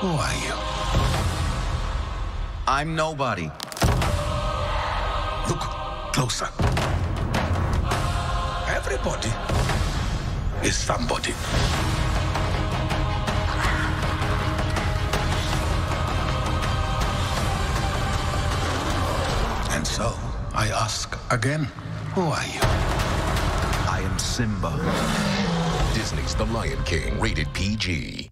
Who are you? I'm nobody. Look closer. Everybody is somebody. And so I ask again, who are you? I am Simba. Disney's The Lion King, rated PG.